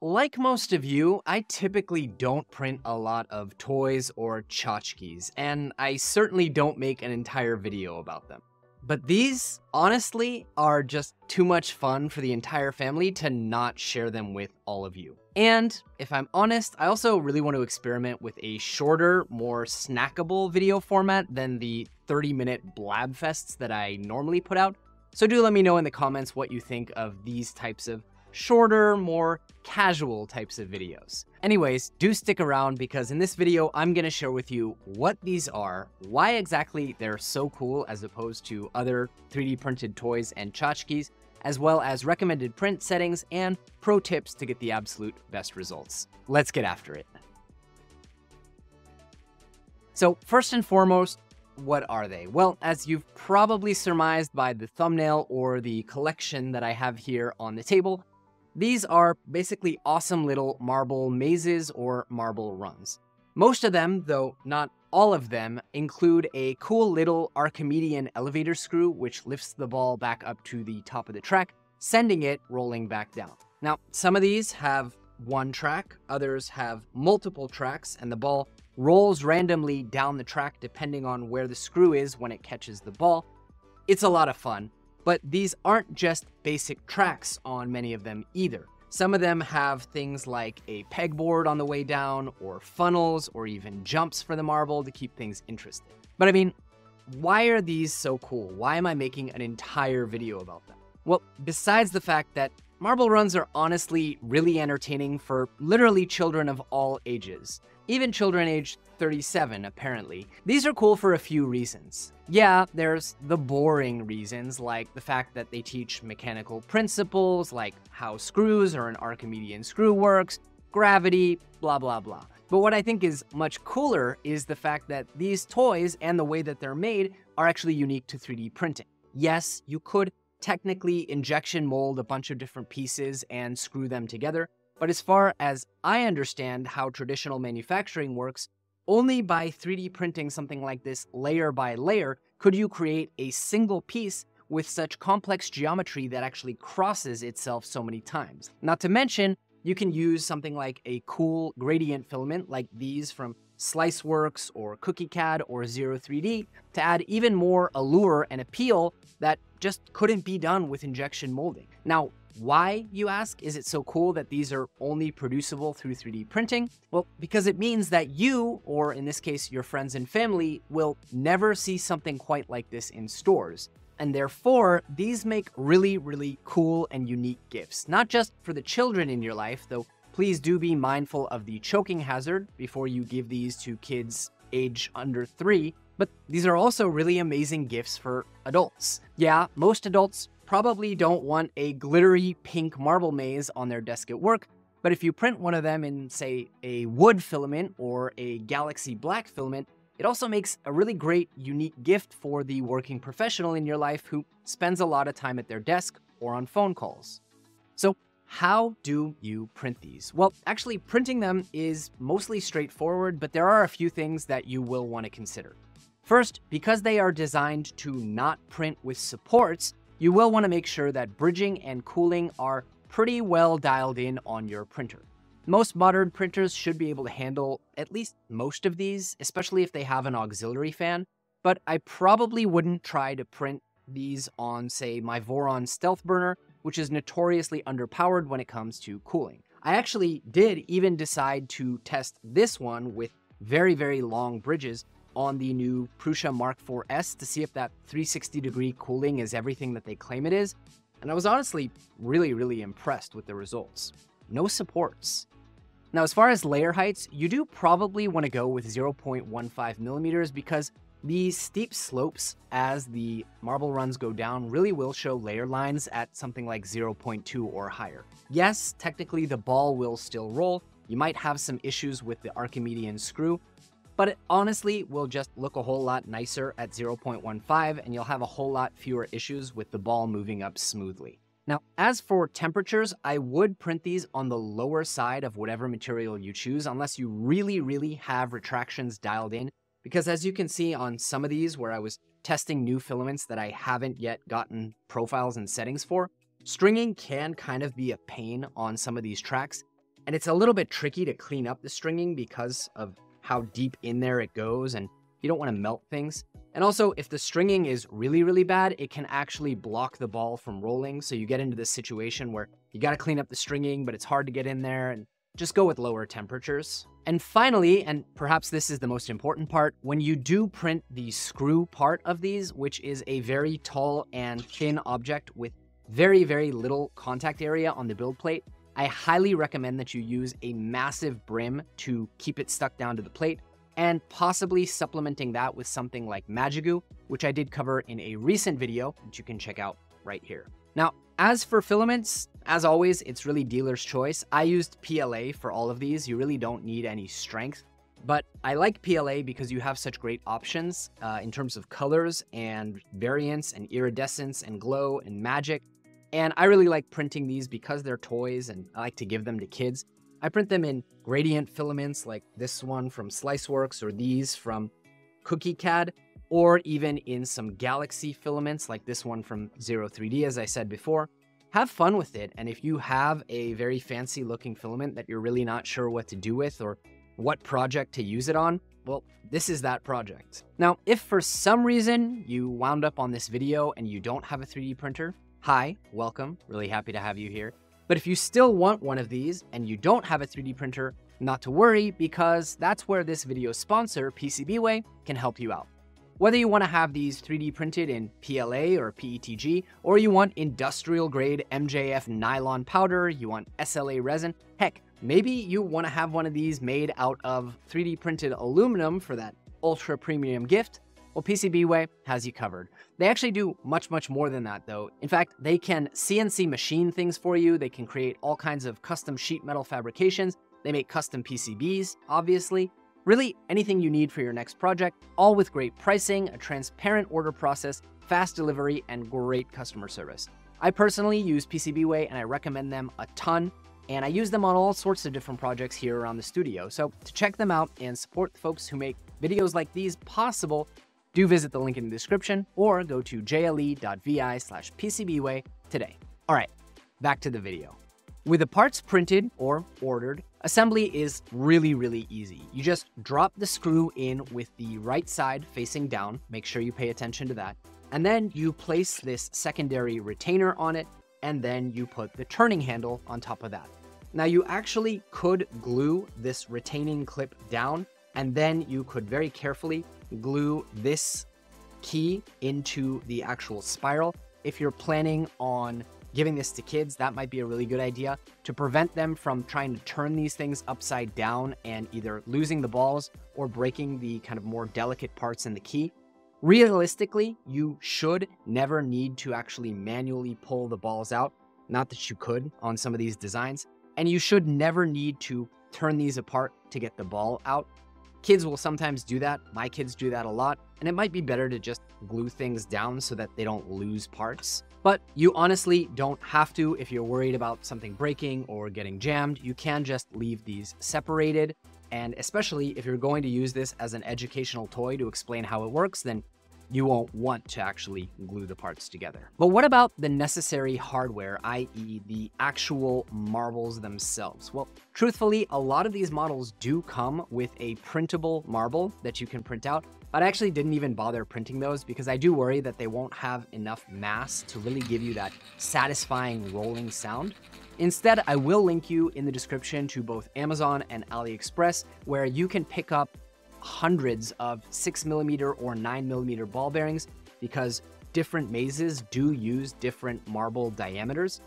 like most of you, I typically don't print a lot of toys or tchotchkes, and I certainly don't make an entire video about them. But these, honestly, are just too much fun for the entire family to not share them with all of you. And if I'm honest, I also really want to experiment with a shorter, more snackable video format than the 30 minute blab fests that I normally put out. So do let me know in the comments what you think of these types of shorter, more casual types of videos. Anyways, do stick around because in this video, I'm gonna share with you what these are, why exactly they're so cool as opposed to other 3D printed toys and tchotchkes, as well as recommended print settings and pro tips to get the absolute best results. Let's get after it. So first and foremost, what are they? Well, as you've probably surmised by the thumbnail or the collection that I have here on the table, these are basically awesome little marble mazes or marble runs. Most of them, though not all of them, include a cool little Archimedean elevator screw which lifts the ball back up to the top of the track, sending it rolling back down. Now, some of these have one track, others have multiple tracks, and the ball rolls randomly down the track depending on where the screw is when it catches the ball. It's a lot of fun, but these aren't just basic tracks on many of them either. Some of them have things like a pegboard on the way down, or funnels, or even jumps for the marble to keep things interesting. But I mean, why are these so cool? Why am I making an entire video about them? Well, besides the fact that marble runs are honestly really entertaining for literally children of all ages even children aged 37, apparently. These are cool for a few reasons. Yeah, there's the boring reasons, like the fact that they teach mechanical principles, like how screws or an Archimedean screw works, gravity, blah blah blah. But what I think is much cooler is the fact that these toys and the way that they're made are actually unique to 3D printing. Yes, you could technically injection mold a bunch of different pieces and screw them together, but as far as I understand how traditional manufacturing works, only by 3D printing something like this layer by layer could you create a single piece with such complex geometry that actually crosses itself so many times. Not to mention, you can use something like a cool gradient filament like these from SliceWorx or CookieCAD or Zero 3D to add even more allure and appeal that just couldn't be done with injection molding. Now, why, you ask, is it so cool that these are only producible through 3D printing? Well, because it means that you, or in this case, your friends and family, will never see something quite like this in stores. And therefore, these make really, really cool and unique gifts, not just for the children in your life, though please do be mindful of the choking hazard before you give these to kids age under three, but these are also really amazing gifts for adults. Yeah, most adults probably don't want a glittery pink marble maze on their desk at work, but if you print one of them in, say, a wood filament or a galaxy black filament, it also makes a really great, unique gift for the working professional in your life who spends a lot of time at their desk or on phone calls. So, how do you print these? Well, actually, printing them is mostly straightforward, but there are a few things that you will want to consider. First, because they are designed to not print with supports, you will want to make sure that bridging and cooling are pretty well dialed in on your printer. Most modern printers should be able to handle at least most of these, especially if they have an auxiliary fan, but I probably wouldn't try to print these on, say, my Voron Stealthburner, which is notoriously underpowered when it comes to cooling. I actually did even decide to test this one with very, very long bridges on the new Prusa Mark IV-S to see if that 360 degree cooling is everything that they claim it is, and I was honestly really, really impressed with the results. No supports. Now, as far as layer heights, you do probably want to go with 0.15 millimeters because these steep slopes as the marble runs go down really will show layer lines at something like 0.2 or higher. Yes, technically the ball will still roll. You might have some issues with the Archimedean screw, but it honestly will just look a whole lot nicer at 0.15 and you'll have a whole lot fewer issues with the ball moving up smoothly. Now, as for temperatures, I would print these on the lower side of whatever material you choose unless you really, really have retractions dialed in. Because as you can see on some of these where I was testing new filaments that I haven't yet gotten profiles and settings for, stringing can kind of be a pain on some of these tracks, And it's a little bit tricky to clean up the stringing because of how deep in there it goes and you don't want to melt things. And also, if the stringing is really, really bad, it can actually block the ball from rolling. So you get into this situation where you got to clean up the stringing, but it's hard to get in there and just go with lower temperatures. And finally, and perhaps this is the most important part, when you do print the screw part of these, which is a very tall and thin object with very, very little contact area on the build plate, I highly recommend that you use a massive brim to keep it stuck down to the plate and possibly supplementing that with something like Magigoo, which I did cover in a recent video that you can check out right here. Now, as for filaments, as always, it's really dealer's choice. I used PLA for all of these. You really don't need any strength. But I like PLA because you have such great options uh, in terms of colors and variants and iridescence and glow and magic. And I really like printing these because they're toys and I like to give them to kids. I print them in gradient filaments like this one from SliceWorx or these from CookieCAD, or even in some Galaxy filaments like this one from Zero 3D, as I said before. Have fun with it, and if you have a very fancy looking filament that you're really not sure what to do with or what project to use it on, well, this is that project. Now, if for some reason you wound up on this video and you don't have a 3D printer, hi, welcome, really happy to have you here. But if you still want one of these and you don't have a 3D printer, not to worry because that's where this video sponsor, PCBWay, can help you out. Whether you want to have these 3D printed in PLA or PETG, or you want industrial grade MJF nylon powder, you want SLA resin, heck, maybe you want to have one of these made out of 3D printed aluminum for that ultra premium gift, well, PCBWay has you covered. They actually do much, much more than that, though. In fact, they can CNC machine things for you. They can create all kinds of custom sheet metal fabrications. They make custom PCBs, obviously. Really, anything you need for your next project, all with great pricing, a transparent order process, fast delivery, and great customer service. I personally use PCBWay and I recommend them a ton and I use them on all sorts of different projects here around the studio. So to check them out and support the folks who make videos like these possible, do visit the link in the description or go to jle.vi slash PCBWay today. All right, back to the video. With the parts printed or ordered, assembly is really, really easy. You just drop the screw in with the right side facing down. Make sure you pay attention to that. And then you place this secondary retainer on it, and then you put the turning handle on top of that. Now you actually could glue this retaining clip down, and then you could very carefully glue this key into the actual spiral. If you're planning on giving this to kids, that might be a really good idea to prevent them from trying to turn these things upside down and either losing the balls or breaking the kind of more delicate parts in the key. Realistically, you should never need to actually manually pull the balls out. Not that you could on some of these designs. And you should never need to turn these apart to get the ball out. Kids will sometimes do that. My kids do that a lot. And it might be better to just glue things down so that they don't lose parts. But you honestly don't have to if you're worried about something breaking or getting jammed. You can just leave these separated. And especially if you're going to use this as an educational toy to explain how it works, then you won't want to actually glue the parts together. But what about the necessary hardware, i.e. the actual marbles themselves? Well, truthfully, a lot of these models do come with a printable marble that you can print out, but I actually didn't even bother printing those because I do worry that they won't have enough mass to really give you that satisfying rolling sound. Instead, I will link you in the description to both Amazon and AliExpress where you can pick up hundreds of six millimeter or nine millimeter ball bearings because different mazes do use different marble diameters.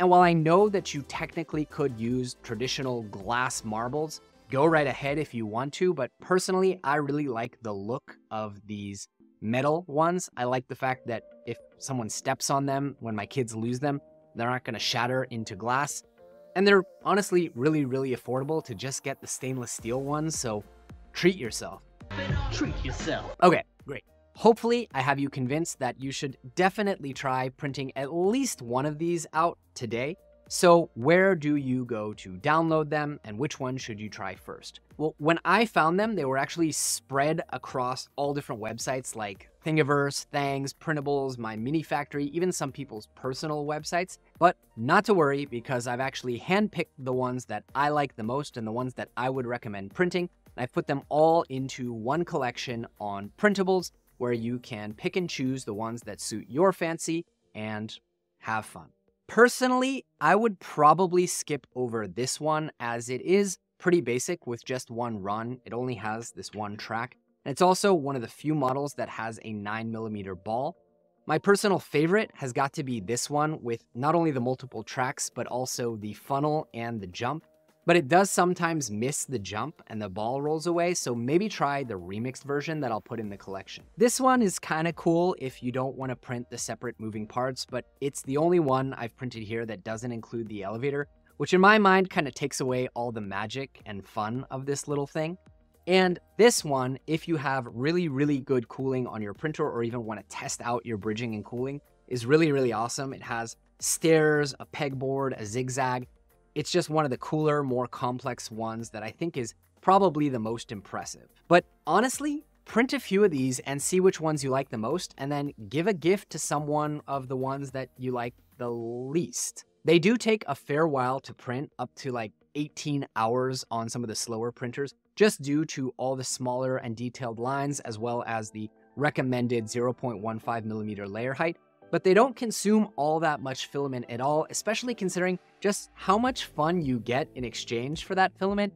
And while I know that you technically could use traditional glass marbles, go right ahead if you want to, but personally, I really like the look of these metal ones. I like the fact that if someone steps on them when my kids lose them, they're not going to shatter into glass. And they're honestly really, really affordable to just get the stainless steel ones, so treat yourself. Treat yourself. Okay, great. Hopefully, I have you convinced that you should definitely try printing at least one of these out today. So, where do you go to download them and which one should you try first? Well, when I found them, they were actually spread across all different websites like Thingiverse, Thangs, Printables, MyMiniFactory, even some people's personal websites. But not to worry because I've actually handpicked the ones that I like the most and the ones that I would recommend printing. I've put them all into one collection on Printables where you can pick and choose the ones that suit your fancy and have fun. Personally, I would probably skip over this one as it is pretty basic with just one run. It only has this one track. And it's also one of the few models that has a 9mm ball. My personal favorite has got to be this one with not only the multiple tracks, but also the funnel and the jump. But it does sometimes miss the jump and the ball rolls away, so maybe try the remixed version that I'll put in the collection. This one is kind of cool if you don't want to print the separate moving parts, but it's the only one I've printed here that doesn't include the elevator, which in my mind kind of takes away all the magic and fun of this little thing. And this one, if you have really, really good cooling on your printer or even want to test out your bridging and cooling, is really, really awesome. It has stairs, a pegboard, a zigzag. It's just one of the cooler, more complex ones that I think is probably the most impressive. But honestly, print a few of these and see which ones you like the most, and then give a gift to someone of the ones that you like the least. They do take a fair while to print, up to like 18 hours on some of the slower printers, just due to all the smaller and detailed lines, as well as the recommended 0.15 millimeter layer height. But they don't consume all that much filament at all, especially considering just how much fun you get in exchange for that filament.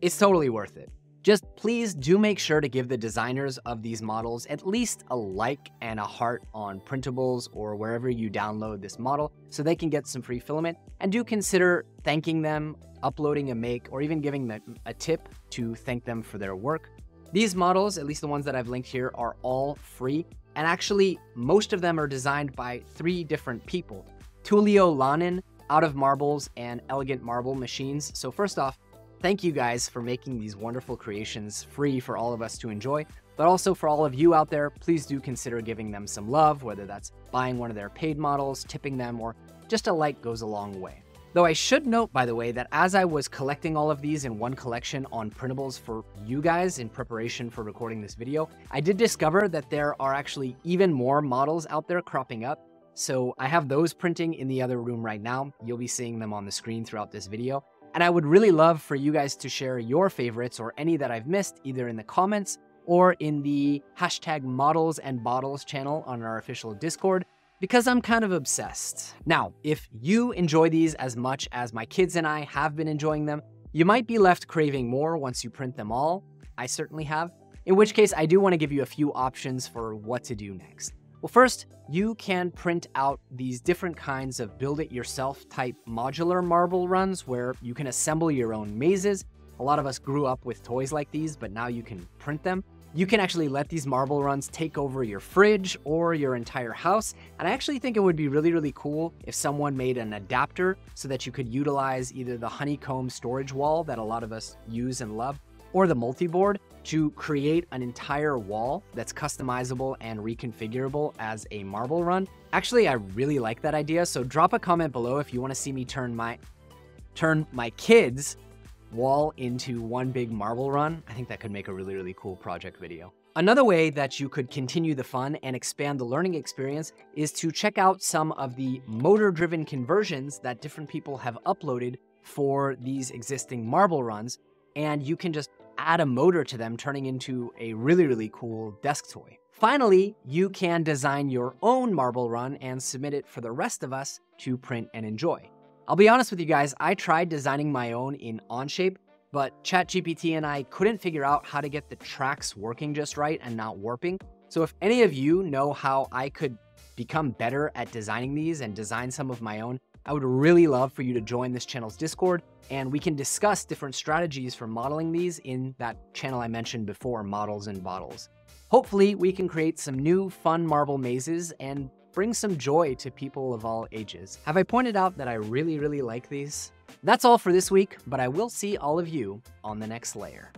It's totally worth it. Just please do make sure to give the designers of these models at least a like and a heart on printables or wherever you download this model so they can get some free filament. And do consider thanking them, uploading a make, or even giving them a tip to thank them for their work. These models, at least the ones that I've linked here, are all free. And actually, most of them are designed by three different people. Tulio Laanen, Out of Marbles, and Elegant Marble Machines. So first off, Thank you guys for making these wonderful creations free for all of us to enjoy, but also for all of you out there, please do consider giving them some love, whether that's buying one of their paid models, tipping them, or just a like goes a long way. Though I should note, by the way, that as I was collecting all of these in one collection on printables for you guys in preparation for recording this video, I did discover that there are actually even more models out there cropping up. So I have those printing in the other room right now. You'll be seeing them on the screen throughout this video. And I would really love for you guys to share your favorites or any that I've missed either in the comments or in the hashtag models and bottles channel on our official Discord because I'm kind of obsessed. Now, if you enjoy these as much as my kids and I have been enjoying them, you might be left craving more once you print them all. I certainly have. In which case, I do want to give you a few options for what to do next. Well, first, you can print out these different kinds of build it yourself type modular marble runs where you can assemble your own mazes. A lot of us grew up with toys like these, but now you can print them. You can actually let these marble runs take over your fridge or your entire house. And I actually think it would be really, really cool if someone made an adapter so that you could utilize either the honeycomb storage wall that a lot of us use and love, or the multi-board to create an entire wall that's customizable and reconfigurable as a marble run. Actually, I really like that idea, so drop a comment below if you want to see me turn my turn my kids wall into one big marble run. I think that could make a really, really cool project video. Another way that you could continue the fun and expand the learning experience is to check out some of the motor-driven conversions that different people have uploaded for these existing marble runs, and you can just add a motor to them, turning into a really, really cool desk toy. Finally, you can design your own marble run and submit it for the rest of us to print and enjoy. I'll be honest with you guys, I tried designing my own in Onshape, but ChatGPT and I couldn't figure out how to get the tracks working just right and not warping. So if any of you know how I could become better at designing these and design some of my own, I would really love for you to join this channel's Discord and we can discuss different strategies for modeling these in that channel I mentioned before, Models and Bottles. Hopefully, we can create some new fun marble mazes and bring some joy to people of all ages. Have I pointed out that I really, really like these? That's all for this week, but I will see all of you on the next layer.